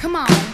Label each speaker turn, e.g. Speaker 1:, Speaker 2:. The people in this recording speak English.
Speaker 1: Come on.